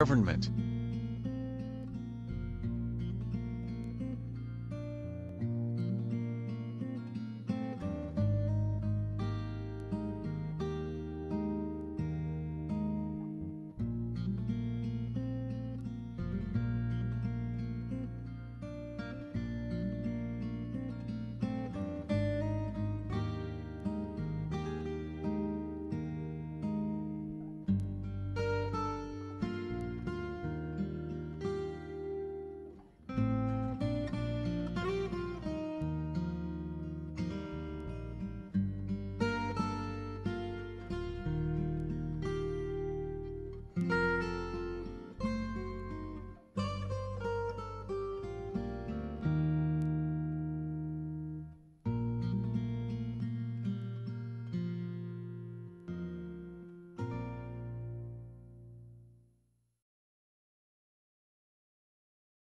government.